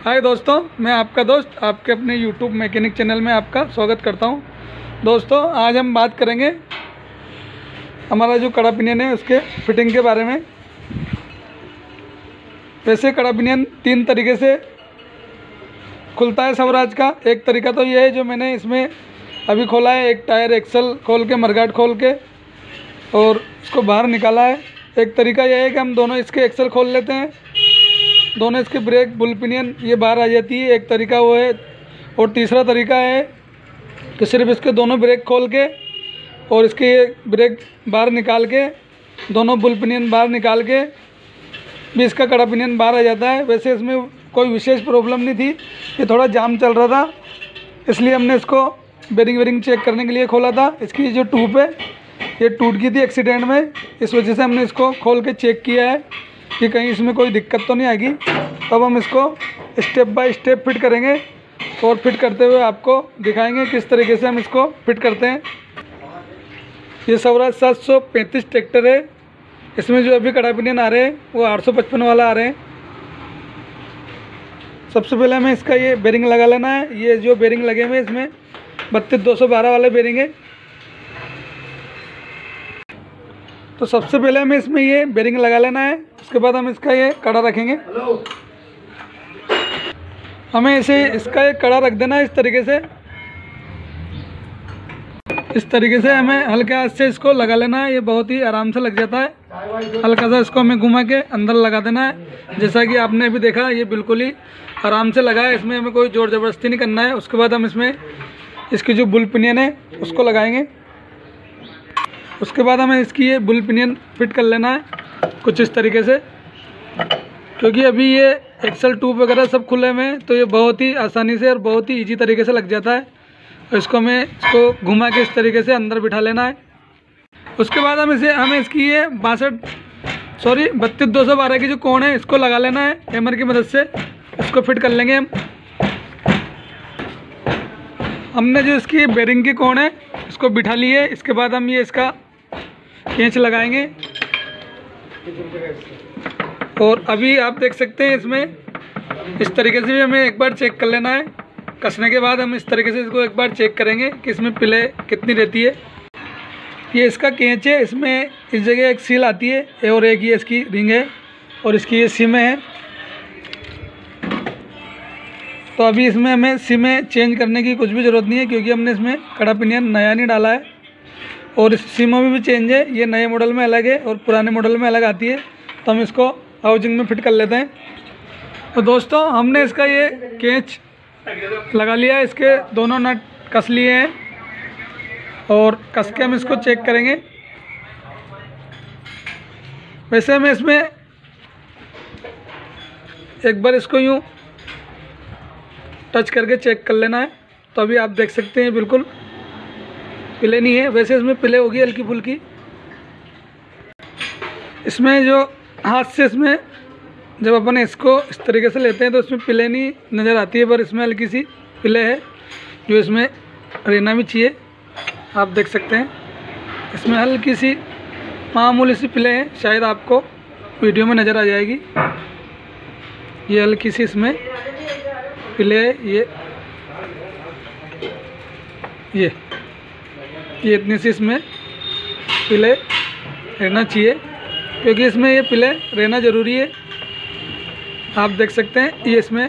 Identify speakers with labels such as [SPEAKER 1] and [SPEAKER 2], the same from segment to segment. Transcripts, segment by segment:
[SPEAKER 1] हाय दोस्तों, मैं आपका दोस्त, आपके अपने यूट्यूब मैकेनिक चैनल में आपका स्वागत करता हूँ। दोस्तों, आज हम बात करेंगे हमारा जो कड़ा पिनियन है, उसके फिटिंग के बारे में। वैसे कड़ा पिनियन तीन तरीके से खुलता है स्वराज का। एक तरीका तो ये है जो मैंने इसमें अभी खोला है, एक टायर एक्सल खोल के मरगाट खोल के, और इसको बाहर निकाला है। एक तरीका यह है कि हम दोनों इसके एक्सल खोल लेते हैं। दोनों इसके ब्रेक बुल पिनियन ये बाहर आ जाती है, एक तरीका वो है और तीसरा तरीका है कि सिर्फ़ इसके दोनों ब्रेक खोल के और इसके ये ब्रेक बाहर निकाल के, दोनों बुल पिनियन बाहर निकाल के, भी इसका कड़ा पिनियन बाहर आ जाता है। वैसे इसमें कोई विशेष प्रॉब्लम नहीं थी, ये थोड़ा जाम चल रहा था, इसलिए हमने इसको बेरिंग वेरिंग चेक करने के लिए खोला था। इसकी जो ट्यूब है, ये टूट गई थी एक्सीडेंट में, इस वजह से हमने इसको खोल के चेक किया है। कि कहीं इसमें कोई दिक्कत तो नहीं आएगी। तब हम इसको स्टेप बाय स्टेप फिट करेंगे और फिट करते हुए आपको दिखाएँगे किस तरीके से हम इसको फिट करते हैं। ये स्वराज सात सौ पैंतीस ट्रैक्टर है। इसमें जो अभी कड़ा पिनियन आ रहे हैं, वो आठ सौ पचपन वाला आ रहे हैं। सबसे पहले हमें इसका ये बेरिंग लगा लेना है। ये जो बेरिंग लगे हुए इसमें, बत्तीस दो सौ बारह वाले बेरिंग है। तो सबसे पहले हमें इसमें ये बेरिंग लगा लेना है। उसके बाद हम इसका ये कड़ा रखेंगे। हमें इसे इसका एक कड़ा रख देना है इस तरीके से। इस तरीके से हमें हल्के हाथ से इसको लगा लेना है ये बहुत ही आराम से लग जाता है। हल्का सा इसको हमें घुमा के अंदर लगा देना है। जैसा कि आपने अभी देखा ये बिल्कुल ही आराम से लगा है। इसमें हमें कोई ज़ोर ज़बरदस्ती नहीं करना है। उसके बाद हम इसमें इसकी जो बुल पिनियन है उसको लगाएँगे। उसके बाद हमें इसकी ये बुल पिनियन फिट कर लेना है। कुछ इस तरीके से। क्योंकि अभी ये एक्सल ट्यूब वगैरह सब खुले हैं तो ये बहुत ही आसानी से और बहुत ही इजी तरीके से लग जाता है। इसको हमें इसको घुमा के इस तरीके से अंदर बिठा लेना है। उसके बाद हम इसे, हमें इसकी ये बासठ सॉरी बत्तीस दो सौ बारह की जो कोण है, इसको लगा लेना है हैमर की मदद से। इसको फिट कर लेंगे हम। हमने जो इसकी बेरिंग की कोण है, इसको बिठा ली है। इसके बाद हम ये इसका खींच लगाएँगे। और अभी आप देख सकते हैं इसमें, इस तरीके से भी हमें एक बार चेक कर लेना है। कसने के बाद हम इस तरीके से इसको एक बार चेक करेंगे कि इसमें पिले कितनी रहती है। ये इसका केंच है, इसमें इस जगह एक सील आती है और एक ये इसकी रिंग है और इसकी ये सिमें है। तो अभी इसमें हमें सिमें चेंज करने की कुछ भी ज़रूरत नहीं है, क्योंकि हमने इसमें कड़ा पिनियन नया नहीं डाला है। और इस सिमों में भी चेंज है। ये नए मॉडल में अलग है और पुराने मॉडल में अलग आती है। तो हम इसको हाउसिंग में फिट कर लेते हैं। तो दोस्तों, हमने इसका ये केच लगा लिया है। इसके दोनों नट कस लिए हैं और कस के हम इसको चेक करेंगे। वैसे हमें इसमें एक बार इसको यूँ टच करके चेक कर लेना है। तो अभी आप देख सकते हैं बिल्कुल। पिले नहीं है, वैसे इसमें पिले होगी हल्की फुल्की। इसमें जो हाथ से इसमें जब अपन इसको इस तरीके से लेते हैं तो इसमें पिले नहीं नज़र आती है, पर इसमें हल्की सी पिले है, जो इसमें रहना भी चाहिए। आप देख सकते हैं। इसमें हल्की सी मामूली सी पिले हैं, शायद आपको वीडियो में नज़र आ जाएगी। ये हल्की सी इसमें पिले ये ये। ये इतनी सी इसमें पिले रहना चाहिए, क्योंकि इसमें ये पिले रहना ज़रूरी है। आप देख सकते हैं, ये इसमें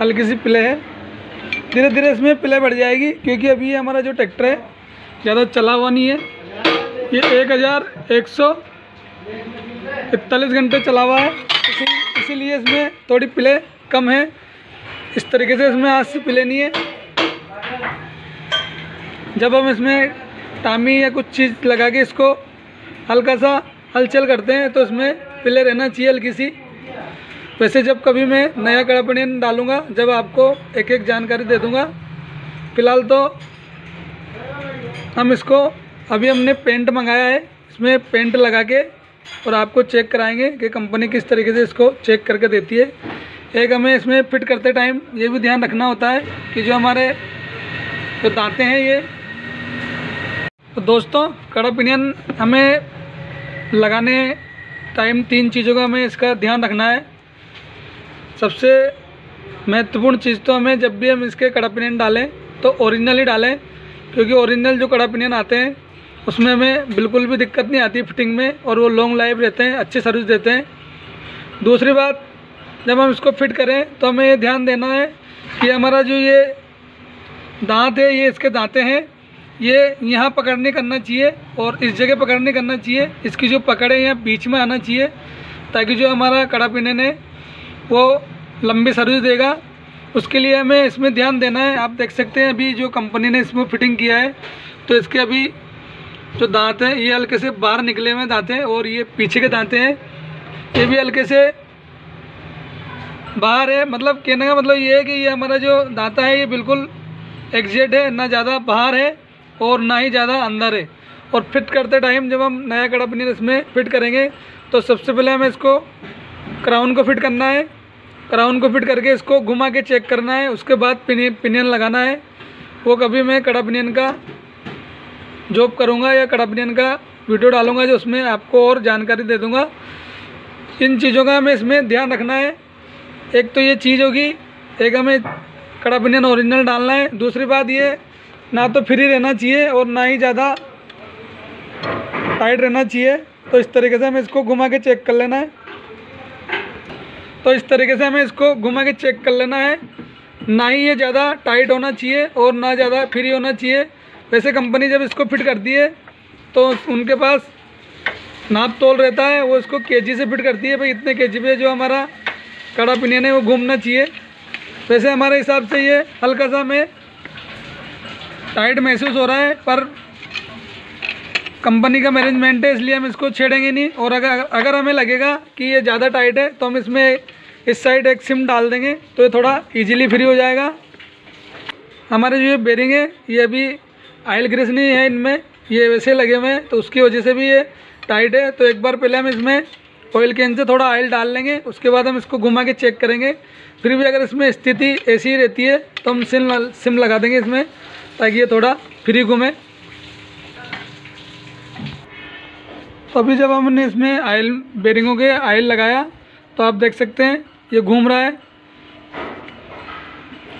[SPEAKER 1] हल्की सी पिले है। धीरे धीरे इसमें पिले बढ़ जाएगी, क्योंकि अभी हमारा जो ट्रैक्टर है, ज़्यादा चला हुआ नहीं है। ये एक हज़ार एक सौ इकतालीस घंटे चला हुआ है। इसी, इसीलिए इसमें थोड़ी पिले कम है। इस तरीके से इसमें आज से पिले नहीं है। जब हम इसमें टामी या कुछ चीज़ लगा के इसको हल्का सा हलचल करते हैं तो इसमें पिले रहना चाहिए हल्की सी। वैसे जब कभी मैं नया कड़ा पनियन डालूँगा, जब आपको एक एक जानकारी दे दूँगा। फ़िलहाल तो हम इसको, अभी हमने पेंट मंगाया है, इसमें पेंट लगा के और आपको चेक कराएँगे कि कंपनी किस तरीके से इसको चेक करके देती है। एक हमें इसमें फिट करते टाइम ये भी ध्यान रखना होता है कि जो हमारे जो दांतें हैं ये तो दोस्तों कड़ा पिनियन हमें लगाने टाइम तीन चीज़ों का हमें इसका ध्यान रखना है। सबसे महत्वपूर्ण चीज़ तो हमें जब भी हम इसके कड़ा पिनियन डालें तो ओरिजिनल ही डालें, क्योंकि ओरिजिनल जो कड़ा पिनियन आते हैं, उसमें हमें बिल्कुल भी दिक्कत नहीं आती फिटिंग में, और वो लॉन्ग लाइफ रहते हैं, अच्छी सर्विस देते हैं। दूसरी बात, जब हम इसको फिट करें तो हमें ये ध्यान देना है कि हमारा जो ये दांत है, ये इसके दांतें हैं ये यहाँ पकड़ने करना चाहिए और इस जगह पकड़ने करना चाहिए। इसकी जो पकड़ है यहाँ बीच में आना चाहिए, ताकि जो हमारा कड़ा पिनियन है, वो लंबी सर्विस देगा। उसके लिए हमें इसमें ध्यान देना है। आप देख सकते हैं, अभी जो कंपनी ने इसमें फिटिंग किया है तो इसके अभी जो दांत हैं, ये हल्के से बाहर निकले हुए दांत हैं और ये पीछे के दांत हैं। ये भी हल्के से बाहर है। मतलब कहने का मतलब ये है कि ये हमारा जो दांता है, ये बिल्कुल एग्जेट है, ना ज़्यादा बाहर है। और ना ही ज़्यादा अंदर है। और फिट करते टाइम जब हम नया कड़ा पनीर इसमें फिट करेंगे तो सबसे पहले हमें इसको क्राउन को फिट करना है। क्राउन को फिट करके इसको घुमा के चेक करना है। उसके बाद पिनियन लगाना है। वो कभी मैं कड़ा पिनियन का जॉब करूँगा या कड़ा पिनियन का वीडियो डालूँगा जो उसमें आपको और जानकारी दे दूँगा। इन चीज़ों का हमें इसमें ध्यान रखना है। एक तो ये चीज़ होगी, एक हमें कड़ा पिनियन ओरिजिनल डालना है। दूसरी बात ये ना तो फ्री रहना चाहिए और ना ही ज़्यादा टाइट रहना चाहिए। तो इस तरीके से हमें इसको घुमा के चेक कर लेना है। तो इस तरीके से हमें इसको घुमा के चेक कर लेना है। ना ही ये ज़्यादा टाइट होना चाहिए और ना ज़्यादा फ्री होना चाहिए। वैसे कंपनी जब इसको फिट करती है तो उनके पास नाप तोल रहता है, वो इसको केजी से फिट करती है। भाई, इतने केजी पे जो हमारा कड़ा पिनियन है, वो घूमना चाहिए। वैसे हमारे हिसाब से ये हल्का सा हमें टाइट महसूस हो रहा है, पर कंपनी का मैनेजमेंट है, इसलिए हम इसको छेड़ेंगे नहीं। और अगर अगर हमें लगेगा कि ये ज़्यादा टाइट है तो हम इसमें इस साइड एक सिम डाल देंगे तो ये थोड़ा इजीली फ्री हो जाएगा। हमारे जो ये बेरिंग है, ये अभी आयल ग्रेस नहीं है इनमें, ये वैसे लगे हुए हैं तो उसकी वजह से भी ये टाइट है। तो एक बार पहले हम इसमें ऑयल कैन से थोड़ा ऑयल डाल लेंगे, उसके बाद हम इसको घुमा के चेक करेंगे। फिर भी अगर इसमें स्थिति ऐसी ही रहती है तो हम सिम सिम लगा देंगे इसमें। ताकि ये थोड़ा फ्री घूमे। अभी जब हमने इसमें आयल बेरिंगों के आयल लगाया तो आप देख सकते हैं, ये घूम रहा है।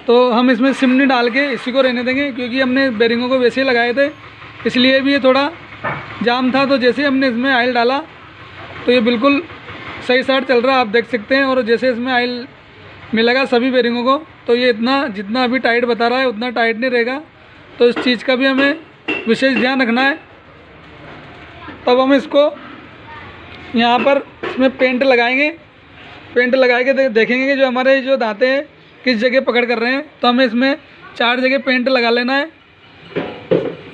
[SPEAKER 1] तो हम इसमें सिम नहीं डाल के इसी को रहने देंगे, क्योंकि हमने बेरिंगों को वैसे ही लगाए थे, इसलिए भी ये थोड़ा जाम था। तो जैसे हमने इसमें आयल डाला तो ये बिल्कुल सही साइड चल रहा है, आप देख सकते हैं। और जैसे इसमें आयल मिलेगा सभी बेरिंगों को तो ये इतना जितना अभी टाइट बता रहा है, उतना टाइट नहीं रहेगा। तो इस चीज़ का भी हमें विशेष ध्यान रखना है। तब हम इसको यहाँ पर इसमें पेंट लगाएँगे। पेंट लगा के देखेंगे कि जो हमारे जो दांते हैं किस जगह पकड़ कर रहे हैं। तो हमें इसमें चार जगह पेंट लगा लेना है।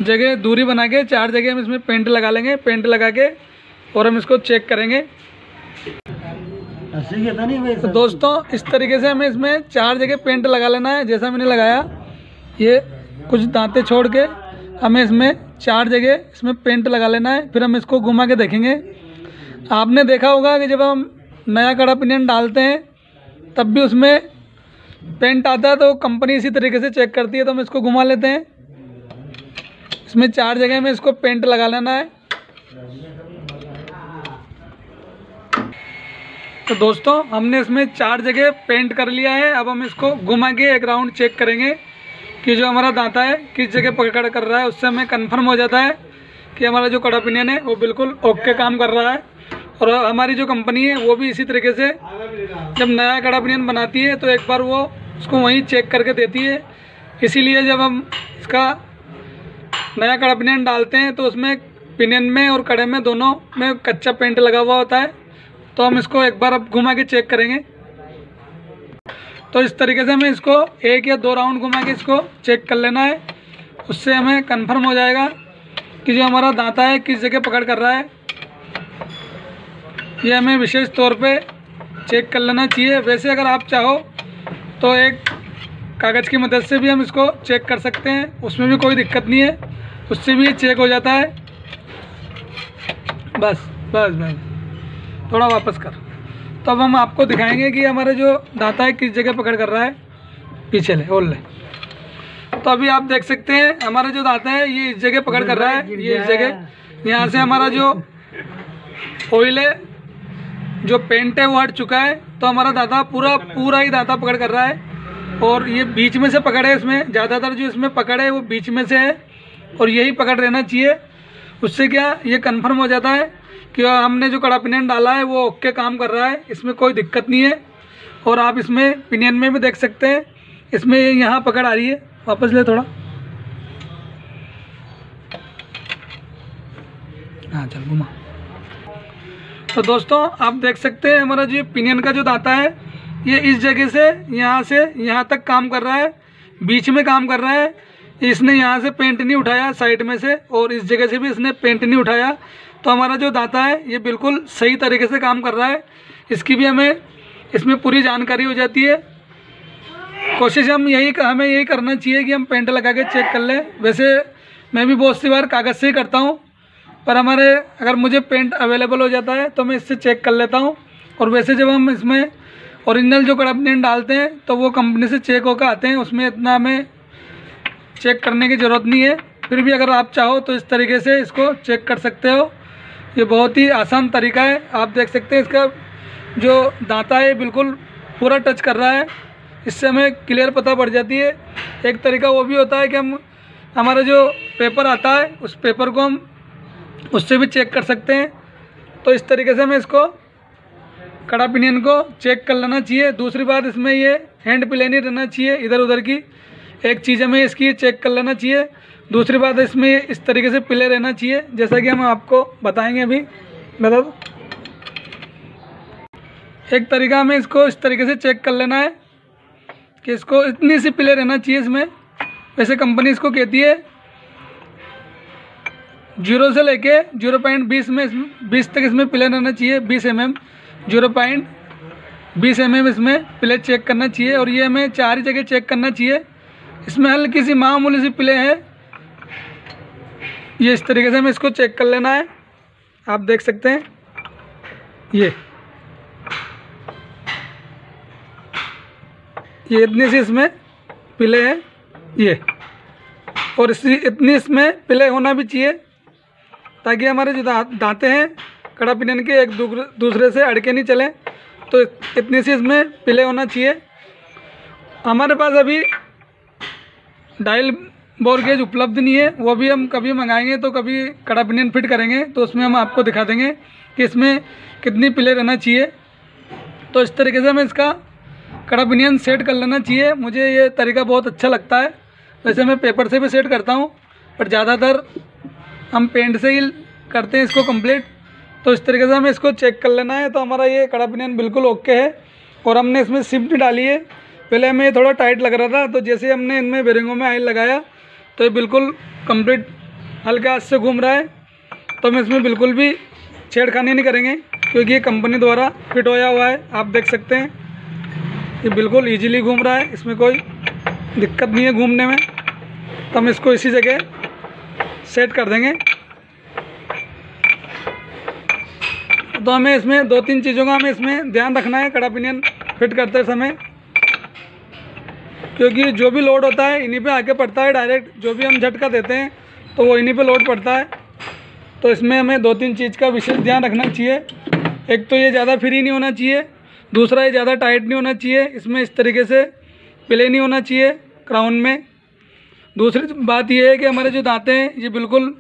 [SPEAKER 1] जगह दूरी बना के चार जगह हम इसमें पेंट लगा लेंगे। पेंट लगा के और हम इसको चेक करेंगे। तो दोस्तों इस तरीके से हमें इसमें चार जगह पेंट लगा लेना है। जैसा मैंने लगाया ये कुछ दांते छोड़ के हमें इसमें चार जगह इसमें पेंट लगा लेना है, फिर हम इसको घुमा के देखेंगे। आपने देखा होगा कि जब हम नया कड़ा पिनियन डालते हैं, तब भी उसमें पेंट आता है तो कंपनी इसी तरीके से चेक करती है तो हम इसको घुमा लेते हैं। इसमें चार जगह में इसको पेंट लगा लेना है। तो दोस्तों, हमने इसमें चार जगह पेंट कर लिया है, अब हम इसको घुमा के एक राउंड चेक करेंगे। कि जो हमारा दांता है, किस जगह पकड़ कर रहा है, उससे हमें कन्फर्म हो जाता है कि हमारा जो कड़ा पिनियन है, वो बिल्कुल ओके काम कर रहा है। और हमारी जो कंपनी है, वो भी इसी तरीके से जब नया कड़ा पिनियन बनाती है तो एक बार वो उसको वहीं चेक करके देती है। इसीलिए जब हम इसका नया कड़ा पिनियन डालते हैं तो उसमें पिनियन में और कड़े में दोनों में कच्चा पेंट लगा हुआ होता है तो हम इसको एक बार अब घुमा के चेक करेंगे। तो इस तरीके से हमें इसको एक या दो राउंड घुमा के इसको चेक कर लेना है। उससे हमें कंफर्म हो जाएगा कि जो हमारा दांता है, किस जगह पकड़ कर रहा है। ये हमें विशेष तौर पे चेक कर लेना चाहिए। वैसे अगर आप चाहो तो एक कागज़ की मदद से भी हम इसको चेक कर सकते हैं। उसमें भी कोई दिक्कत नहीं है। उससे भी चेक हो जाता है। बस बस बस। थोड़ा वापस कर। तो अब हम आपको दिखाएँगे कि हमारे जो दाता है किस जगह पकड़ कर रहा है। पीछे ले ओल ले। तो अभी आप देख सकते हैं हमारा जो दाता है ये इस जगह पकड़ कर रहा है ये इस जगह। यहाँ से हमारा जो ऑयल है जो पेंट है वो हट चुका है। तो हमारा दाता पूरा पूरा ही दाता पकड़ कर रहा है। और ये बीच में से पकड़ है इसमें। ज़्यादातर जो इसमें पकड़ है वो बीच में से है। और यही पकड़ रहना चाहिए। उससे क्या ये कन्फर्म हो जाता है कि हमने जो कड़ा पिनियन डाला है, वो ओके काम कर रहा है? इसमें कोई दिक्कत नहीं है। और आप इसमें पिनियन में भी देख सकते हैं। इसमें यहाँ पकड़ आ रही है। वापस ले थोड़ा। हाँ चल घुमा। तो दोस्तों, आप देख सकते हैं हमारा जो पिनियन का जो दाता है, ये इस जगह से यहाँ से यहाँ तक काम कर रहा है। बीच में काम कर रहा है। इसने यहाँ से पेंट नहीं उठाया साइड में से, और इस जगह से भी इसने पेंट नहीं उठाया। तो हमारा जो दाता है, ये बिल्कुल सही तरीके से काम कर रहा है। इसकी भी हमें, इसमें पूरी जानकारी हो जाती है। कोशिश हम यही, हमें यही करना चाहिए कि हम पेंट लगा के चेक कर लें। वैसे मैं भी बहुत सी बार कागज़ से ही करता हूँ, पर हमारे, अगर मुझे पेंट अवेलेबल हो जाता है तो मैं इससे चेक कर लेता हूँ। और वैसे जब हम इसमें ओरिजिनल जो कड़ा पेंट डालते हैं तो वो कंपनी से चेक होकर आते हैं, उसमें इतना हमें चेक करने की ज़रूरत नहीं है। फिर भी अगर आप चाहो तो इस तरीके से इसको चेक कर सकते हो। ये बहुत ही आसान तरीका है। आप देख सकते हैं इसका जो दांता है बिल्कुल पूरा टच कर रहा है। इससे हमें क्लियर पता पड़ जाती है। एक तरीका वो भी होता है कि हम, हमारा जो पेपर आता है, उस पेपर को हम उससे भी चेक कर सकते हैं। तो इस तरीके से हमें इसको, कड़ा पिनियन को चेक कर लेना चाहिए। दूसरी बात, इसमें ये हैंड प्ले नहीं रहना चाहिए इधर उधर की। एक चीज़ हमें इसकी चेक कर लेना चाहिए। दूसरी बात, इसमें इस तरीके से पिले रहना चाहिए, जैसा कि हम आपको बताएँगे अभी। दो एक तरीका हमें इसको इस तरीके से चेक कर लेना है कि इसको इतनी सी पिले रहना चाहिए इसमें। वैसे कंपनी इसको कहती है, ज़ीरो से लेके ज़ीरो पॉइंट बीस में बीस तक इसमें पिले रहना चाहिए, बीस एम एम। ज़ीरो पॉइंट बीस एम एम इसमें प्ले चेक करना चाहिए और ये हमें चार ही जगह चेक करना चाहिए। इसमें हल्की सी मामूली सी प्ले है ये इस तरीके से हमें इसको चेक कर लेना है। आप देख सकते हैं। ये। ये इतनी सी इसमें पिले हैं। ये। और इसी इतनी इसमें पिले होना भी चाहिए, ताकि हमारे जो दांते हैं, कड़ा पिनन के एक दूसरे से अड़के नहीं चलें। तो इतनी सी इसमें पिले होना चाहिए। हमारे पास अभी डायल बोर गेज उपलब्ध नहीं है, वो भी हम कभी मंगाएँगे तो कभी कड़ा पिनियन फिट करेंगे तो उसमें हम आपको दिखा देंगे कि इसमें कितनी पिले रहना चाहिए। तो इस तरीके से हमें इसका कड़ा पिनियन सेट कर लेना चाहिए। मुझे ये तरीका बहुत अच्छा लगता है। वैसे मैं पेपर से भी सेट करता हूँ, पर ज़्यादातर हम पेंट से ही करते हैं इसको कंप्लीट। तो इस तरीके से हमें इसको चेक कर लेना है तो हमारा ये कड़ा पिनियन बिल्कुल ओके है। और हमने इसमें सिफ्ट डाली है। पहले हमें ये थोड़ा टाइट लग रहा था तो जैसे हमने इनमें बेरिंगों में आयल लगाया तो ये बिल्कुल कंप्लीट हल्के हाथ से घूम रहा है। तो हम इसमें बिल्कुल भी छेड़खानी नहीं करेंगे, क्योंकि ये कंपनी द्वारा फिट होया हुआ है, आप देख सकते हैं। ये बिल्कुल ईजिली घूम रहा है, इसमें कोई दिक्कत नहीं है घूमने में। तो हम इसको इसी जगह सेट कर देंगे। तो हमें इसमें दो तीन चीज़ों का हमें इसमें ध्यान रखना है कड़ा पिनियन फिट करते समय। क्योंकि जो भी लोड होता है, इन्हीं पे आके पड़ता है डायरेक्ट जो भी हम झटका देते हैं तो वो इन्हीं पे लोड पड़ता है। तो इसमें हमें दो तीन चीज़ का विशेष ध्यान रखना चाहिए। एक तो ये ज़्यादा फ्री नहीं होना चाहिए। दूसरा, ये ज़्यादा टाइट नहीं होना चाहिए। इसमें इस तरीके से प्ले नहीं होना चाहिए क्राउन में। दूसरी बात यह है कि हमारे जो दांते हैं, ये बिल्कुल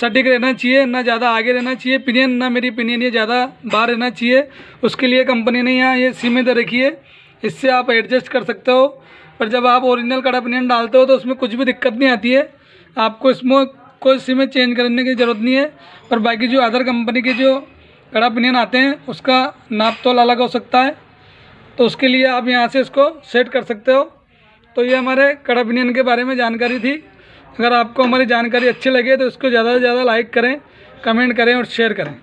[SPEAKER 1] सटीक रहना चाहिए। ना ज़्यादा आगे रहना चाहिए। पिनियन ना मेरी पिनियन ये ज़्यादा बाहर रहना चाहिए। उसके लिए कंपनी ने यहाँ ये सीमित रखी है। इससे आप एडजस्ट कर सकते हो। पर जब आप ओरिजिनल कड़ा पिनियन डालते हो तो उसमें कुछ भी दिक्कत नहीं आती है। आपको इसमें कोई सी में चेंज करने की ज़रूरत नहीं है। और बाकी जो अदर कंपनी के जो कड़ा पिनियन आते हैं, उसका नाप तोल अलग हो सकता है। तो उसके लिए आप यहाँ से इसको सेट कर सकते हो। तो ये हमारे कड़ा पिनियन के बारे में जानकारी थी। अगर आपको हमारी जानकारी अच्छी लगे तो इसको ज़्यादा से ज़्यादा लाइक करें कमेंट करें और शेयर करें।